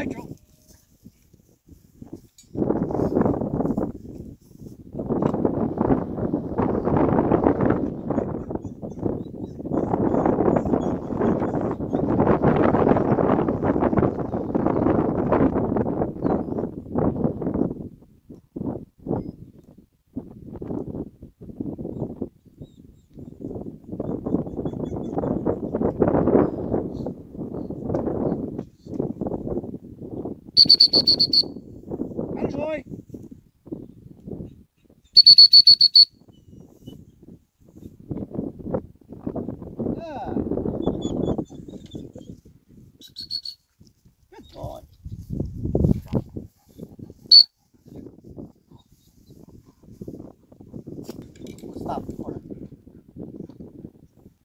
I drove Rồi. À. Good. Stop.